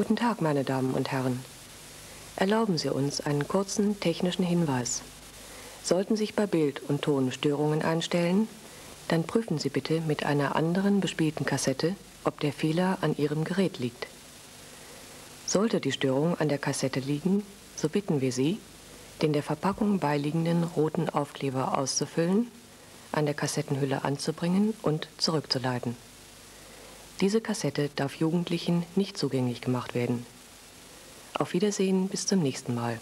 Guten Tag, meine Damen und Herren. Erlauben Sie uns einen kurzen technischen Hinweis. Sollten sich bei Bild und Ton Störungen einstellen, dann prüfen Sie bitte mit einer anderen bespielten Kassette, ob der Fehler an Ihrem Gerät liegt. Sollte die Störung an der Kassette liegen, so bitten wir Sie, den der Verpackung beiliegenden roten Aufkleber auszufüllen, an der Kassettenhülle anzubringen und zurückzuleiten. Diese Kassette darf Jugendlichen nicht zugänglich gemacht werden. Auf Wiedersehen bis zum nächsten Mal.